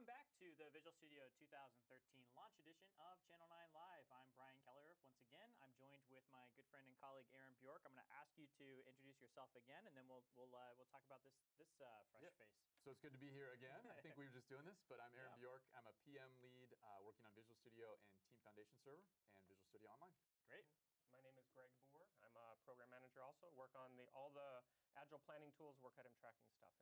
welcome back to the Visual Studio 2013 launch edition of Channel 9 Live. I'm Brian Keller once again. I'm joined with my good friend and colleague Aaron Bjork. I'm going to ask you to introduce yourself again, and then we'll we'll uh, we'll talk about this this uh, fresh Yep. face. So it's good to be here again. I think we were just doing this, but I'm Aaron Yeah. Bjork. I'm a PM lead uh, working on Visual Studio and Team Foundation Server and Visual Studio Online. Great. My name is Greg Boer. I'm a program manager also. Work on the all the agile planning tools, work item tracking stuff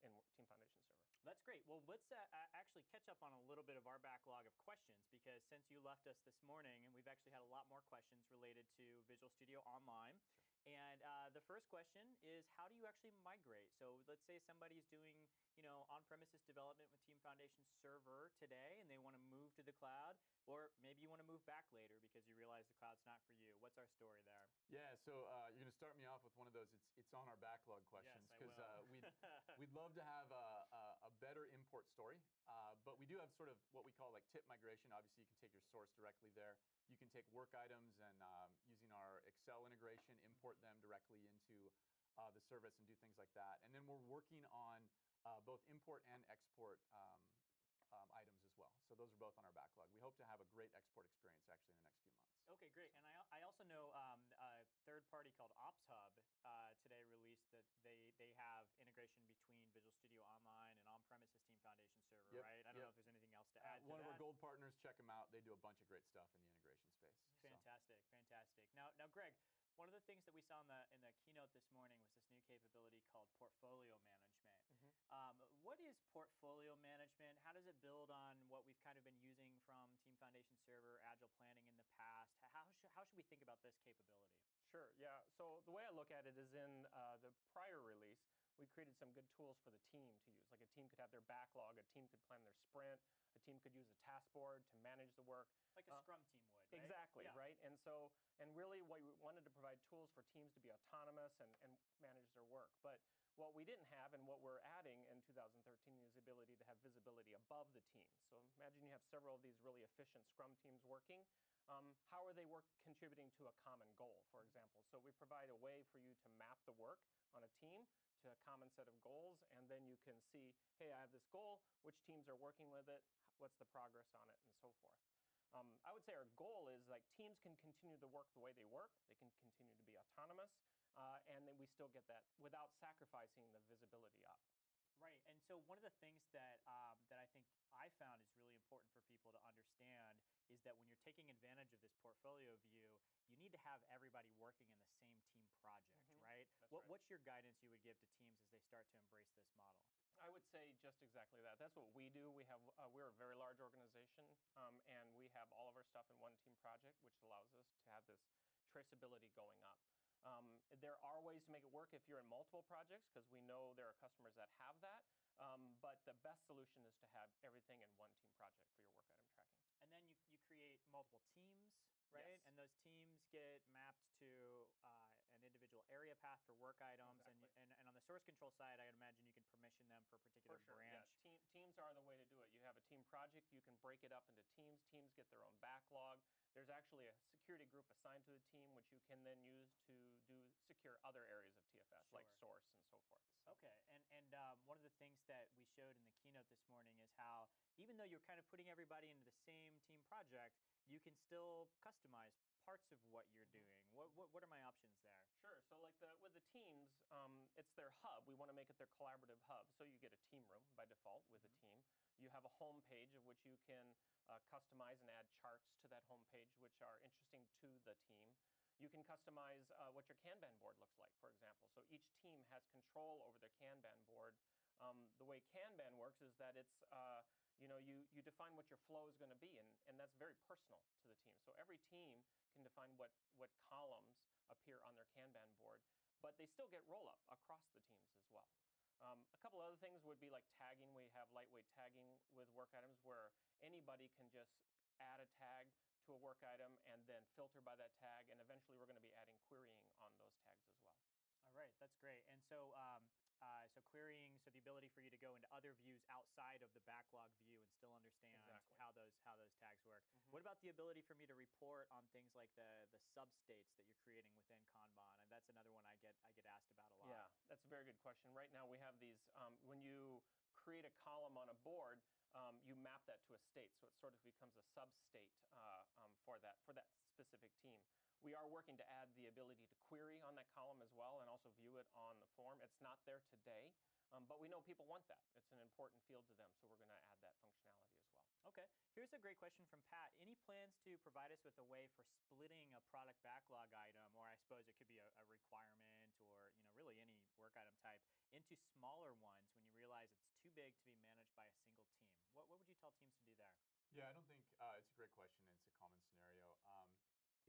in, in Team Foundation Server. That's great. Well, let's uh, actually catch up on a little bit of our backlog of questions because since you left us this morning, and we've actually had a lot more questions related to Visual Studio Online. And uh, the first question is, how do you actually migrate? So let's say somebody's doing, you know, on-premises development with Team Foundation Server today, and they want to move to the cloud, or maybe you want to move back later because you realize the cloud's not for you. What's our story there? Yeah, so uh, you're going to start me off with one of those. It's it's on our backlog questions because will. uh, we'd we'd love to have a better import story, uh, but we do have sort of what we call like tip migration. Obviously, you can take your source directly there. You can take work items and um, using our Excel integration, import them directly into uh, the service and do things like that. And then we're working on uh, both import and export um, um, items as well. So those are both on our backlog. We hope to have a great export experience actually in the next few months. Okay, great. And I, I also know um, a third party called OpsHub uh, today released that they, they have integration between Visual Studio Online and on-premises Team Foundation Server, Yep, right? I don't yep. know if there's anything else to Uh, add. to one of our that. Gold partners, check them out. They do a bunch of great stuff in the integration space. so. Fantastic, fantastic. Now, now, Greg, one of the things that we saw in the in the keynote this morning was this new capability called portfolio management. Um, what is portfolio management? How does it build on what we've kind of been using from Team Foundation Server, Agile Planning in the past? How should how should we think about this capability? Sure, yeah. So the way I look at it is in uh, the prior release, we created some good tools for the team to use. Like a team could have their backlog, a team could plan their sprint, a team could use a task board to manage the work. Like a Scrum team would, right? Exactly, Yeah. right? And so, and really what we wanted to provide tools for teams to be autonomous and, and manage their work. But what we didn't have and what we're adding in 2013 is the ability to have visibility above the team. So imagine you have several of these really efficient Scrum teams working. Um, how are they work contributing to a common goal, for example? So we provide a way for you to map the work on a team to a common set of goals, and then you can see, hey, I have this goal, which teams are working with it, what's the progress on it, and so forth. Um, I would say our goal is like teams can continue to work the way they work. They can continue to be autonomous, uh, and then we still get that without sacrificing the visibility up. Right, and so one of the things that um, that I think I found is really important for people to understand is that when you're taking advantage of this portfolio view, you need to have everybody working in the same team project, right? That's What, right. What's your guidance you would give to teams as they start to embrace this model? I would say just exactly that. That's what we do. We have uh, we're a very large organization, um, and we have all of our stuff in one team project, which allows us to have this traceability going up. Um, there are ways to make it work if you're in multiple projects, because we know there are customers that have that. Um, but the best solution is to have everything in one team project for your work item tracking. And then you, you create multiple teams, right? Yes. And those teams get mapped to uh, an individual area path for work items. And, Exactly. and, and on the source control side, I imagine you can permission them for a particular For sure, branch. yeah. Team, teams are the way to do it. You have a team project, you can break it up into teams. Teams get their own backlog. There's actually a security group assigned to the team, which you can then use to do secure other areas of TFS, like source and so forth. So- Okay, and and um, one of the things that we showed in the keynote this morning is how even though you're kind of putting everybody into the same team project, you can still customize parts of what you're doing. What, what what are my options there? Sure. So, like the with the teams, um, it's their hub. We want to make it their collaborative hub. So you get a team room by default with a team. You have a home page of which you can uh, customize and add charts to that home page, which are interesting to the team. You can customize uh, what your Kanban board looks like, for example. So each team has control over their Kanban board. Um, the way Kanban works is that it's uh, you know you, you define what your flow is going to be, and, and that's very personal to the team. So every team can define what what columns appear on their Kanban board, but they still get roll up across the teams as well. Um, a couple other things would be like tagging. We have lightweight tagging with work items where anybody can just add a tag to a work item and then filter by that tag. And eventually, we're going to be adding querying on those tags as well. All right, that's great. And so um, uh, so querying, so the ability for you to go into other views outside of the backlog view and still understand Exactly. how those how those tags work. What about the ability for me to report on things like the the substates that you're creating within Kanban? And that's another one I get I get asked about a lot. Yeah, that's a very good question. Right now, we have these. Um, when you create a column on a board, um, you map that to a state, so it sort of becomes a sub-state uh, um, for that for that specific team. We are working to add the ability to query on that column as well, and also view it on the form. It's not there today, um, but we know people want that. It's an important field to them, so we're going to add that functionality as well. Okay. Here's a great question from Pat. Any plans to provide us with a way for splitting a product backlog item, or I suppose it could be a, a requirement, or you know, really any work item type, into smaller ones when you realize it's too big to be managed by a single team? What, what would you tell teams to do there? Yeah, I don't think uh, it's a great question. and It's a common scenario. Um,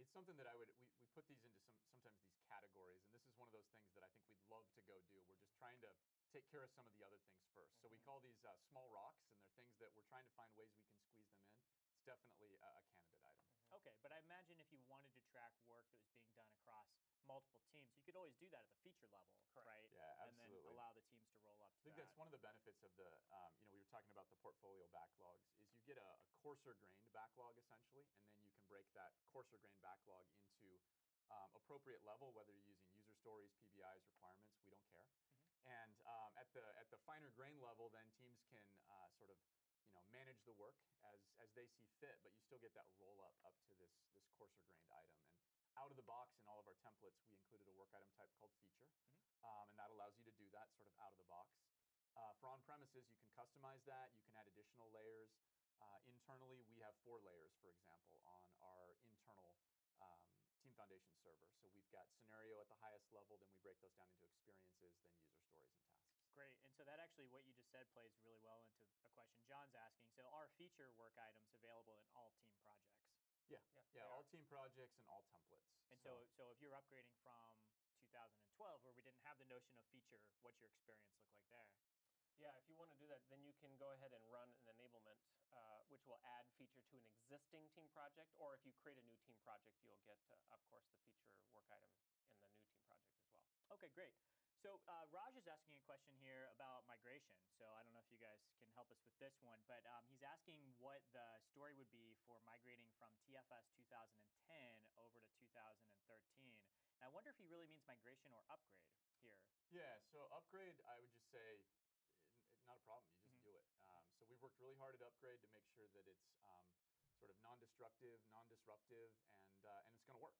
it's something that I would we, we put these into some sometimes these categories, and this is one of those things that I think we'd love to go do. We're just trying to take care of some of the other things 1st So we call these uh, small rocks, and they're things that we're trying to find ways we can squeeze them in. It's definitely a, a candidate item. Okay, but I imagine if you wanted to track work that was being done across multiple teams, you could always do that at the feature level, Correct. right? Yeah, And then absolutely. allow the teams to roll up to I think that. that's one of the benefits of the, um, you know, we were talking about the portfolio backlogs, is you get a, a coarser grained backlog essentially, and then you can break that coarser grained backlog into um, appropriate level, whether you're using user stories, PBIs, requirements, we don't care. And um, at the at the finer grain level, then teams can uh, sort of, you know, manage the work as as they see fit, but you still get that roll up up to this this coarser grained item. And out of the box in all of our templates, we included a work item type called feature, um, and that allows you to do that sort of out of the box. Uh, for on premises, you can customize that. You can add additional layers. Uh, internally, we have four layers, for example, on our internal um, Team Foundation server. So we've got scenario at the highest level, then we break those down into experiences, then user stories and tasks. Great. And so that actually, what you just said, plays really well into a question John's asking. So are feature work items available in all team projects? Yeah, Yeah, yeah, all are. team projects and all templates. And so, so if you're upgrading from 2012, where we didn't have the notion of feature, what's your experience look like there? Yeah, if you want to do that, then you can go ahead and run an enablement, uh, which will add feature to an existing team project. Or if you create a new team project, you'll get, uh, of course, the feature work item in the new team project as well. Okay, great. So uh, Raj is asking a question here about migration. So I don't know if you guys can help us with this one, but um, he's asking what the story would be for migrating from TFS 2010 over to 2013. And I wonder if he really means migration or upgrade here. Yeah, so upgrade, I would just say, not a problem. You just Mhm. do it. Um, so we've worked really hard at upgrade to make sure that it's um, sort of non-destructive, non-disruptive, and uh, and it's going to work,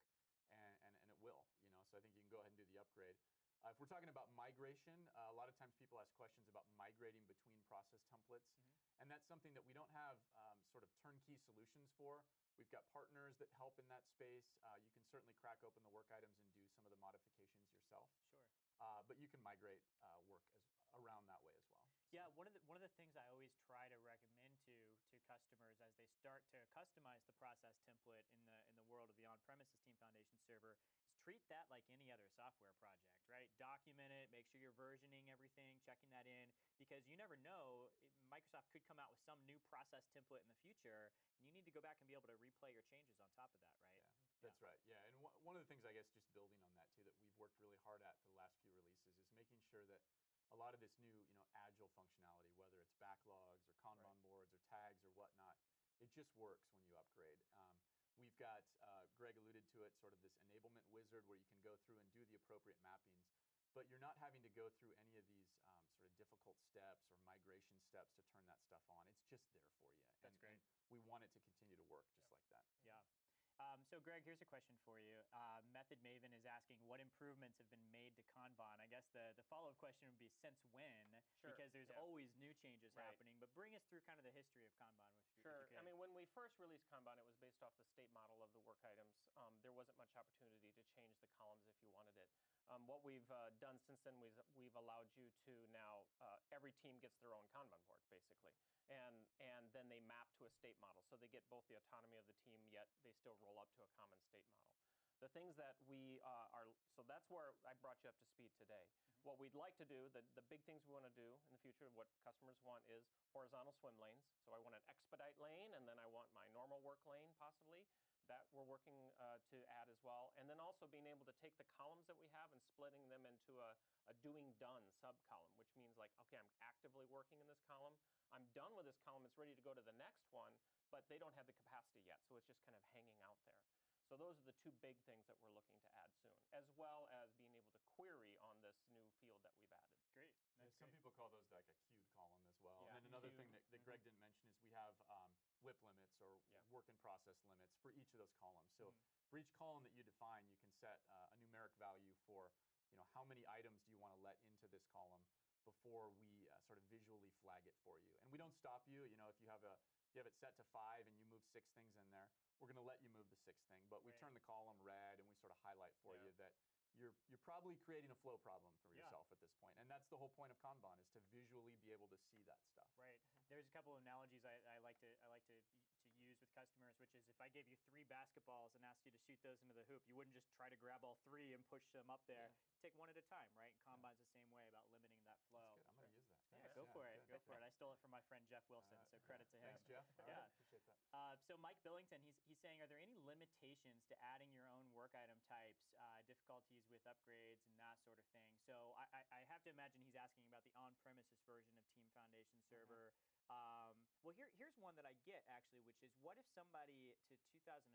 and, and and it will. You know, so I think you can go ahead and do the upgrade. Uh, if we're talking about migration, uh, a lot of times people ask questions about migrating between process templates, Mhm. and that's something that we don't have um, sort of turnkey solutions for. We've got partners that help in that space. Uh, you can certainly crack open the work items and do some of the modifications yourself Sure. uh, but you can migrate uh, work as, around that way as well. Yeah, one of the one of the things I always try to recommend to to customers as they start to customize the process template in the in the world of the on-premises Team Foundation server treat that like any other software project, right? Document it, make sure you're versioning everything, checking that in, because you never know Microsoft could come out with some new process template in the future, and you need to go back and be able to replay your changes on top of that, right? Yeah, that's right. Yeah, and one of the things I guess just building on that too that we've worked really hard at for the last few releases is making sure that a lot of this new, you know, agile functionality, whether it's backlogs or Kanban boards or tags or whatnot, it just works when you upgrade. Um, we've got uh, Greg alluded to it, sort of this enablement wizard where you can go through and do the appropriate mappings, but you're not having to go through any of these um, sort of difficult steps or migration steps to turn that stuff on. It's just there for you. That's and, great. and we want it to continue to work just like that. Yeah. Um, so, Greg, here's a question for you. Uh, Method Maven is asking what improvements have been made to Kanban. I guess the, the follow up question would be since when? Sure, Because there's yeah. always new changes Right. happening. But bring us through kind of the history of Kanban. If you, if Sure. I mean, when we first released Kanban, it was based off the state model of the work items. Um, there wasn't much opportunity to change the columns if you wanted it. Um, what we've uh, done since then, we've, we've allowed you to now, uh, every team gets their own Kanban board, basically. And, and then they map to a state model. So they get both the autonomy of the team, yet they still roll up to a common state model. The things that we uh, are, so that's where I brought you up to speed today. What we'd like to do, the, the big things we want to do in the future, what customers want is horizontal swim lanes. So I want an expedite lane, and then I want my normal work lane, possibly. That we're working uh, to add as well. And then also being able to take the columns that we have and splitting them into a, a doing done sub-column, which means like, okay, I'm actively working in this column. I'm done with this column. It's ready to go to the next one, but they don't have the capacity yet. So it's just kind of hanging out there. So those are the two big things that we're looking to add soon, as well as being able to query on this new field that we've added. Great. Yeah, That's some great. people call those like a queued column as well. Yeah, and then another thing queued. that, that Greg didn't mention is we have um, WIP limits or Yeah. work in process limits for each of those columns. So Mhm. for each column that you define, you can set uh, a numeric value for you know how many items do you want to let into this column before we uh, sort of visually flag it for you. And we don't stop you. You know, if you have a you have it set to five and you move six things in there, we're going to let you move the sixth thing. But we Right. turn the column red and we sort of highlight for Yeah. you that you're you're probably creating a flow problem for Yeah. yourself at this point. And that's the whole point of Kanban is to visually be able to see that stuff. Right. There's a couple of analogies I, I like to I like to to use with customers, which is if I gave you three basketballs and asked you to shoot those into the hoop, you wouldn't just try to grab all three and push them up there. Take one at a time, right? Kanban's the same way about limiting that flow. I'm going to use that. Yeah, Nice. go Yeah, for it. Go for it. I stole it from my friend Jeff Wilson, Uh, so credit to him. Thanks, Jeff. Yeah. right, Appreciate that. Uh, so Mike Billington, he's, he's saying, are there any limitations to adding your own work item types, uh, difficulties with upgrades and that sort of thing? So I, I, I have to imagine he's asking about the on-premises version of Team Foundation Server. Um, well, here, here's one that I get actually, which is what if somebody to 2012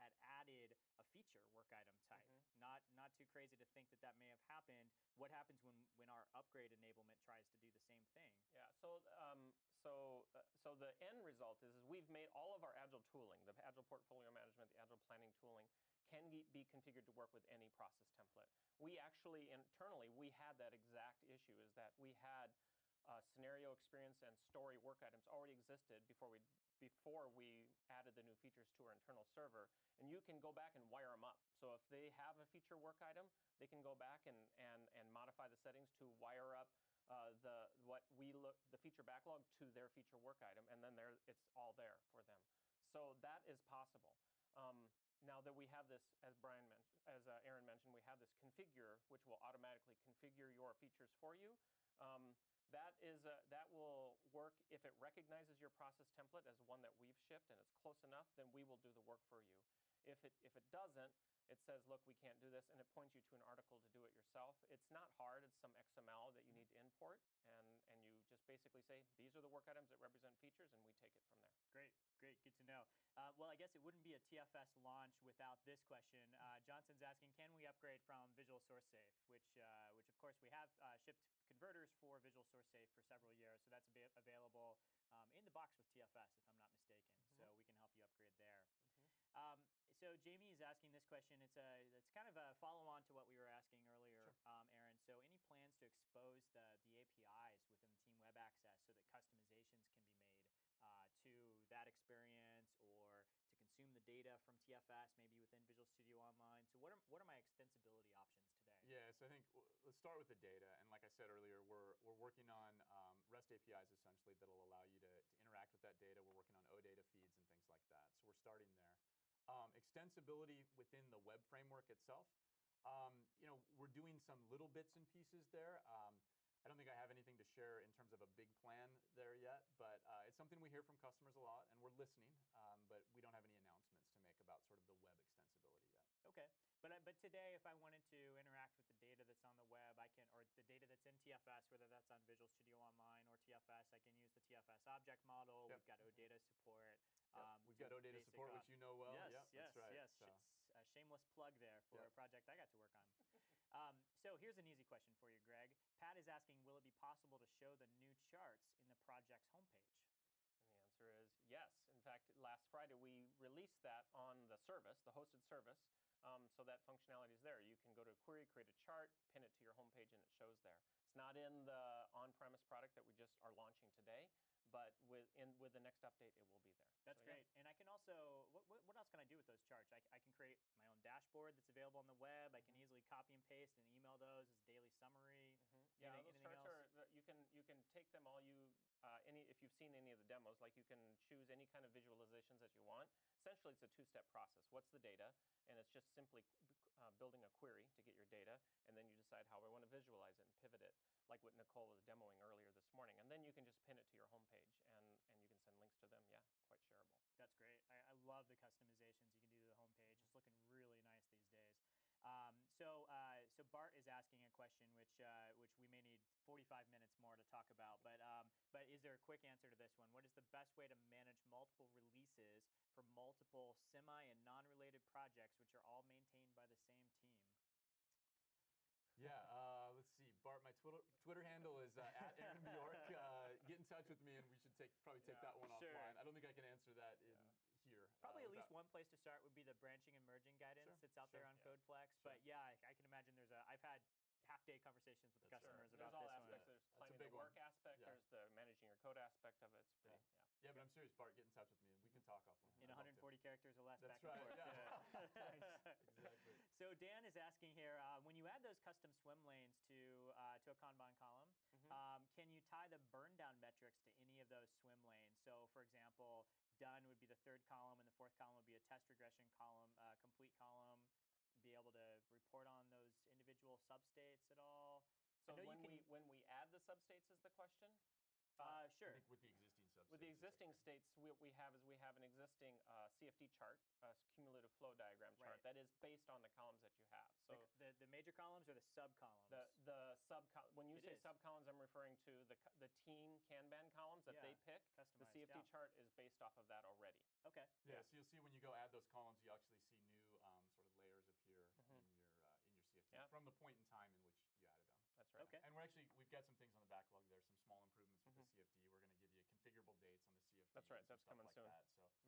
had added a feature work item type? Not not too crazy to think that that may have happened. What happens when when our upgrade enablement tries to do the same thing? Yeah. So, um, so, uh, so the end result is, is we've made all of our agile tooling, the agile portfolio management, the agile planning tooling, can be configured to work with any process template. We actually internally we had that exact issue. Is that we had uh, scenario experience and story work items already existed before we before we added the new features to our internal server, and you can go back and wire them up. So if they have a feature work item, they can go back and and and modify the settings to wire up uh, the what we look the feature backlog to their feature work item, and then there it's all there for them. So that is possible. Um, now that we have this, as Brian mentioned, as uh, Aaron mentioned, we have this configure, which will automatically configure your features for you. Um, that is a, that will work if it recognizes your process template as one that we've shipped and it's close enough. Then we will do the work for you. If it if it doesn't, it says, look, we can't do this, and it points you to an article to do it yourself. It's not hard. It's some XML that you mm-hmm. need to import, and and you basically say these are the work items that represent features, and we take it from there. Great, great, good to know. Uh, well, I guess it wouldn't be a TFS launch without this question. Uh, Johnson's asking, can we upgrade from Visual SourceSafe, which, uh, which of course we have uh, shipped converters for Visual SourceSafe for several years, so that's available um, in the box with TFS, if I'm not mistaken. So we can help you upgrade there. Um, so Jamie is asking this question. It's a it's kind of a follow on to what we were asking earlier, um, Aaron. So any plans to expose the the APIs Web Access so that customizations can be made uh, to that experience or to consume the data from TFS, maybe within Visual Studio Online. So what are what are my extensibility options today? Yeah, so I think let's start with the data. And like I said earlier, we're, we're working on um, REST APIs essentially that'll allow you to, to interact with that data. We're working on OData feeds and things like that. So we're starting there. Um, extensibility within the web framework itself. Um, you know, we're doing some little bits and pieces there. Um, I don't think I have anything to share in terms of a big plan there yet, but uh, it's something we hear from customers a lot, and we're listening. Um, but we don't have any announcements to make about sort of the web extensibility yet. Okay, but I- but today, if I wanted to interact with the data that's on the web, I can, or the data that's in TFS, whether that's on Visual Studio Online or TFS, I can use the TFS object model. Yep. We've got OData support. Yep, um, We've got OData support, which you know well. yes, Yep, yes, that's right. yes. So, Sh- a shameless plug there for a project I got to work on. um, so here's an easy question for you, Greg. Pat is asking, will it be possible to show the new charts in the project's homepage? Answer is yes. In fact, last Friday we released that on the service, the hosted service, um, so that functionality is there. You can go to a query, create a chart, pin it to your homepage, and it shows there. It's not in the on-premise product that we just are launching today, but with in with the next update, it will be there. That's So, yeah. great. And I can also, what, what, what else can I do with those charts? I, I, can create my own dashboard that's available on the web. I can Mm-hmm. easily copy and paste and email those as daily summary. Mhm. Yeah, Anything- those anything charts else? are you can you can take them all you uh, any if you've seen any of the demos, like you can choose any kind of visualizations that you want. Essentially, it's a two-step process. What's the data? And it's just simply uh, building a query to get your data, and then you decide how I want to visualize it and pivot it, like what Nicole was demoing earlier this morning. And then you can just pin it to your homepage, and and you can send links to them. Yeah, quite shareable. That's great. I, I love the customizations you can do to the homepage. It's looking really nice these days. Um, so, uh, so Bart is asking a question, which uh, which we may need 45 minutes more to talk about. But um, but is there a quick answer to this one? What is the best way to manage multiple releases for multiple semi and non-related projects, which are all maintained by the same team? yeah, uh, let's see. Bart, my Twitter, Twitter handle is uh, at Aaron Bjork. Uh, get in touch with me and we should take probably take Yeah, that one sure. offline. I don't think I can answer that in here. uh, Probably at least one place to start would be the branching and merging guidance Sure, that's out sure. there on Yeah. CodePlex. Sure. But yeah, I, I can imagine there's a. I've had half day conversations with That's right. customers There's about all this aspects. one. There's That's a plenty of big the one. work aspect. Yeah. There's the managing your code aspect of it. It's pretty, Yeah. yeah. Yeah, but I'm serious, Bart. Get in touch with me, and we can talk offline. In I'd 140 characters or less. That's back and right, forth. yeah. Exactly. So Dan is asking here, uh, when you add those custom swim lanes to uh, to a Kanban column, Mhm. um, can you tie the burn down metrics to any of those swim lanes? So, for example, done would be the third column, and the fourth column would be a test regression column, uh, complete column. Be able to report on those individual substates at all? So when can- we when we add the substates is the question. Uh, I sure. think with the existing substates. With the existing question. states, what we have is we have an existing uh, CFD chart, a s- cumulative flow diagram chart Right. that is based on the columns that you have. So the, the, the major columns or the sub columns? the the sub when you It say is. sub columns, I'm referring to the the team Kanban columns that they Yeah, pick. The CFD yeah. chart is based off of that already. okay. Yeah, Yeah. so you'll see when you go add those columns, you actually see new um, sort of layers appear Mhm. in your uh, in your CFD Yeah. from the point in time in which you added them. That's right. Okay. And we're actually we've got some things on the backlog there, some small improvements with Mhm. the CFD. We're going to give you configurable dates on the CFD. That's right, and that's stuff coming like soon. That.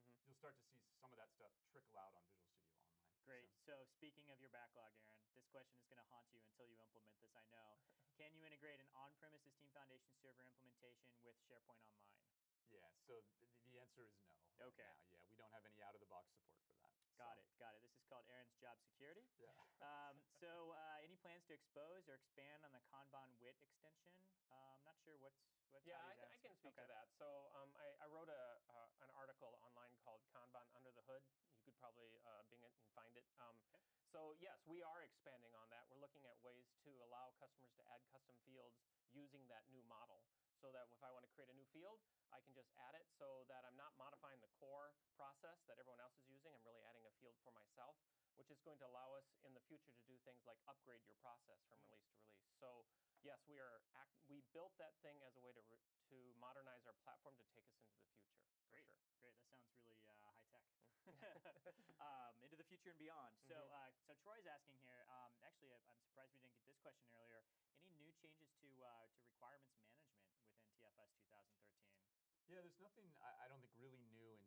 So Mhm. you'll start to see some of that stuff trickle out on Visual Studio Online. Great. So, So, speaking of your backlog, Aaron, this question is going to haunt you until you implement this. I know. Can you integrate an on-premises Team Foundation server implementation with SharePoint Online? yeah. So th- the answer is no. right Okay. now. Yeah, we don't have any out of the box support for that. Got So, it. Got it. This is called Aaron's Job Security. Yeah. Um, so, uh, any plans to expose or expand on the Kanban WIT extension? Uh, I'm not sure what's what's. Yeah, I, I can speak Okay. to that. So um, I, I wrote a, uh, an article online called Kanban Under the Hood. You could probably uh, bing it and find it. Um, Okay. So yes, we are expanding on that. We're looking at ways to allow customers to add custom fields using that new model. So that if I want to create a new field, I can just add it so that I'm not modifying the core process that everyone else is using. I'm really adding a field for myself, which is going to allow us in the future to do things like upgrade your process from release to release. So yes, we are act- we built that thing as a way to re- to modernize our platform to take us into the future. Great. For sure. Great. That sounds really uh, high tech. um, into the future and beyond. So, Mhm. uh, so Troy's asking here. Um, actually, I- I'm surprised we didn't get this question earlier. Any new changes to uh, to requirements management within TFS 2013? Yeah, there's nothing I, I don't think really new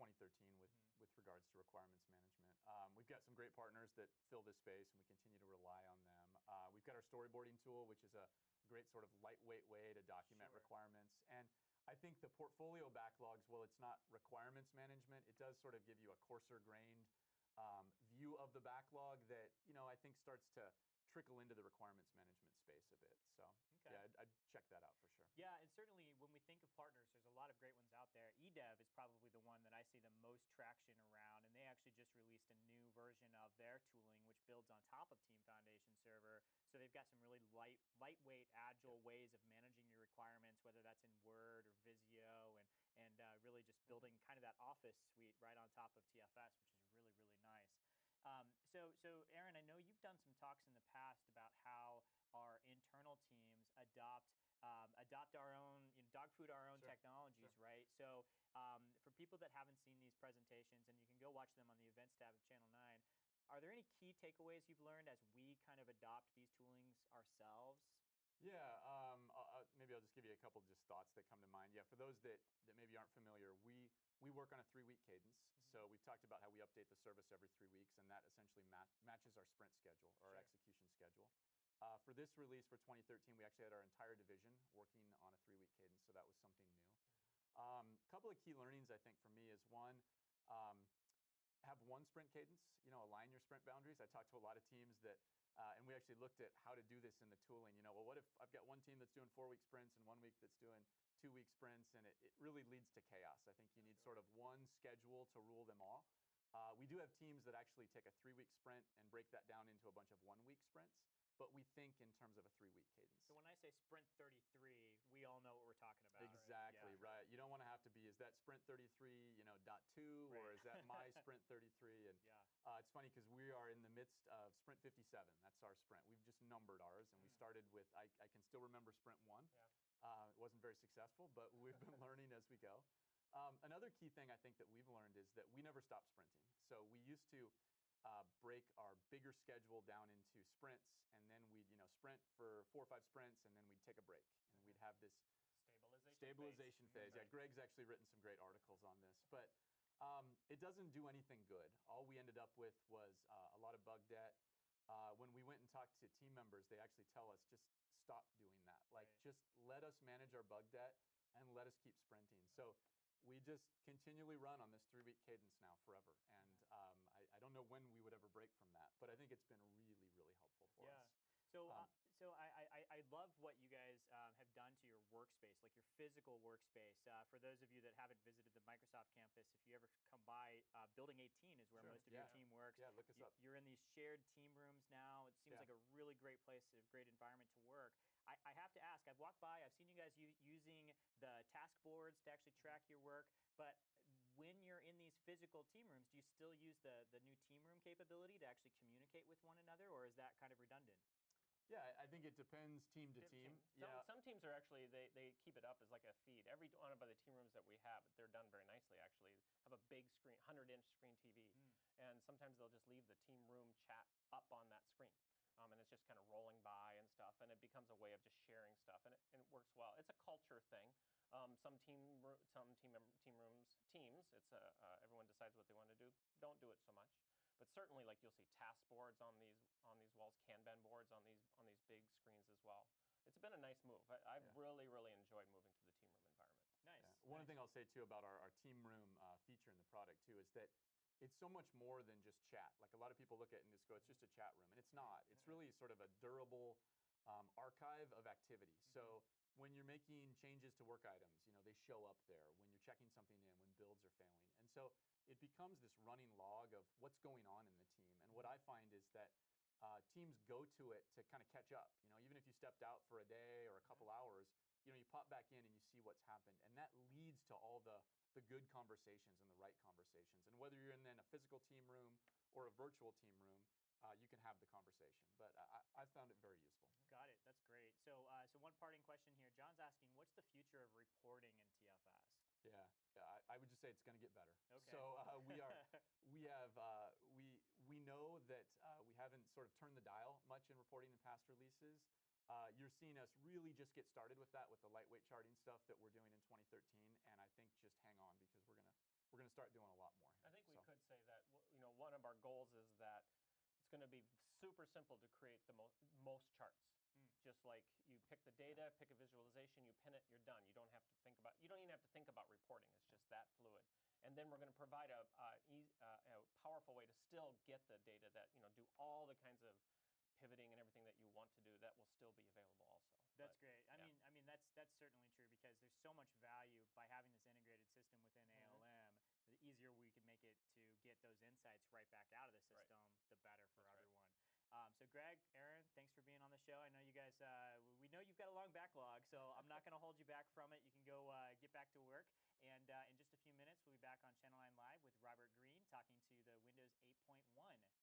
2013 with, Mhm. with regards to requirements management. Um, we've got some great partners that fill this space, and we continue to rely on them. Uh, we've got our storyboarding tool, which is a great sort of lightweight way to document Sure. requirements. And I think the portfolio backlogs, well, it's not requirements management. It does sort of give you a coarser grained um, view of the backlog that you know I think starts to trickle into the requirements management space a bit. So Okay. yeah, I'd, I'd check that out for sure. Yeah, and certainly when we think of partners, there's a lot of great ones out there. eDev is probably the one that I see the most traction around, and they actually just released a new version of their tooling, which builds on top of Team Foundation Server. So they've got some really light, lightweight, agile ways of managing your requirements, whether that's in Word or Visio, and and uh, really just building kind of that Office suite right on top of TFS, which is really really nice. Um, so, Aaron, I know you've done some talks in the past about how our internal teams adopt um, adopt our own, you know, dog food our own Sure, technologies, right? So, um, for people that haven't seen these presentations, and you can go watch them on the events tab of Channel Nine, are there any key takeaways you've learned as we kind of adopt these toolings ourselves? Yeah, um, uh, maybe I'll just give you a couple of just thoughts that come to mind. Yeah, for those that, that maybe aren't familiar, we we work on a three-week cadence. Mm-hmm. So we've talked about how we update the service every three weeks, and that essentially mat- matches our sprint schedule or our execution schedule. Uh, for this release for 2013, we actually had our entire division working on a three-week cadence, so that was something new. A um, couple of key learnings I think for me is one. Um, have one sprint cadence, you know, align your sprint boundaries. I talked to a lot of teams that uh, and we actually looked at how to do this in the tooling. You know, well, what if I've got one team that's doing four week sprints and one week that's doing two week sprints, and it, it really leads to chaos. I think you need sort of one schedule to rule them all. Uh, we do have teams that actually take a three week sprint and break that down into a bunch of one week sprints, but we think in terms of a three week cadence. So when I say sprint 33, we all know what we're talking about. right? Exactly Yeah. right. You don't want to have to be is that sprint 33, you know, dot two, or is that my sprint 33? And Yeah. uh, it's funny because we are in the midst of sprint 57. That's our sprint. We've just numbered ours, and we Mm. started with. I, I can still remember sprint one. Yeah. Uh, it wasn't very successful, but we've been learning as we go. Um, another key thing I think that we've learned is that we never stop sprinting. So we used to uh, break our bigger schedule down into sprints, and then we'd you know sprint for four or five sprints, and then we'd take a break, and we'd have this Stabilization. stabilization phase. Yeah, Greg's actually written some great articles on this, but um, it doesn't do anything good. All we ended up with was uh, a lot of bug debt. Uh, when we went and talked to team members, they actually tell us just stop doing that. Like, Right. just let us manage our bug debt and let us keep sprinting. So we just continually run on this three-week cadence now forever, and um, I, I don't know when we would ever break from that, but I think it's been really, really helpful for Yeah. us. So, uh, Um, so I, I, I love what you guys um, have done to your workspace, like your physical workspace. Uh, for those of you that haven't visited the Microsoft campus, if you ever come by, uh, Building 18 is where Sure. most of your team works. Yeah, look us You- up. You're in these shared team rooms now. It seems Yeah. like a really great place, a great environment to work. I, I have to ask, I've walked by, I've seen you guys u- using the task boards to actually track your work, but when you're in these physical team rooms, do you still use the, the new team room capability to actually communicate with one another, or is that kind of redundant? Yeah, I I think it depends team to Div team. Some, Yeah, some teams are actually they, they keep it up as like a feed. Every one of the team rooms that we have, they're done very nicely. Actually, have a big screen, 100 inch screen TV, Hmm. and sometimes they'll just leave the team room chat up on that screen, um, and it's just kind of rolling by and stuff, and it becomes a way of just sharing stuff, and it, and it works well. It's a culture thing. Um, some team some team team rooms teams, it's a uh, everyone decides what they want to do. Don't do it so much but certainly like you'll see task boards on these on these walls kanban boards on these on these big screens as well it's been a nice move I, i've Yeah. really really enjoyed moving to the team room environment Nice. Yeah. One nice. thing I'll say too about our, our team room uh, feature in the product too is that it's so much more than just chat. Like a lot of people look at it and just go, it's just a chat room, and it's not. It's really sort of a durable um, archive of activity. So when you're making changes to work items, you know they show up there. When you're checking something in, when builds are failing, and so it becomes this running log of what's going on in the team. And what I find is that uh, teams go to it to kind of catch up. You know, even if you stepped out for a day or a couple hours, you know, you pop back in and you see what's happened, and that leads to all the the good conversations and the right conversations. And whether you're in then a physical team room or a virtual team room, uh, you can have the conversation. But I, I found it very useful. Got it. That's great. So, uh, so one parting question here. John's asking, what's the future of reporting in TFS? Yeah, yeah I, I would just say it's going to get better. Okay. So uh, we are, we have, uh, we we know that uh, we haven't sort of turned the dial much in reporting in past releases. Uh, you're seeing us really just get started with that with the lightweight charting stuff that we're doing in 2013, and I think just hang on because we're gonna we're gonna start doing a lot more. i think we So, could say that you know one of our goals is that it's going to be super simple to create the most most charts. Mm. just like you pick the data pick a visualization you pin it you're done. You don't have to think about you don't even have to think about reporting. It's just that fluid. And then we're going to provide a, uh, a powerful way to still get the data that you know do all the kinds of pivoting and everything that you want to do that will still be available also That's But, great. I yeah. mean, I mean that's that's certainly true because there's so much value by having this integrated system within Mhm. ALM. The easier we can make it to get those insights right back out of the Right. system, the better for That's right. everyone. Um, so, Greg, Aaron, thanks for being on the show. I know you guys. Uh, we know you've got a long backlog, so I'm not going to hold you back from it. You can go uh, get back to work. And uh, in just a few minutes, we'll be back on Channel 9 Live with Robert Green talking to the Windows 8.1 development team.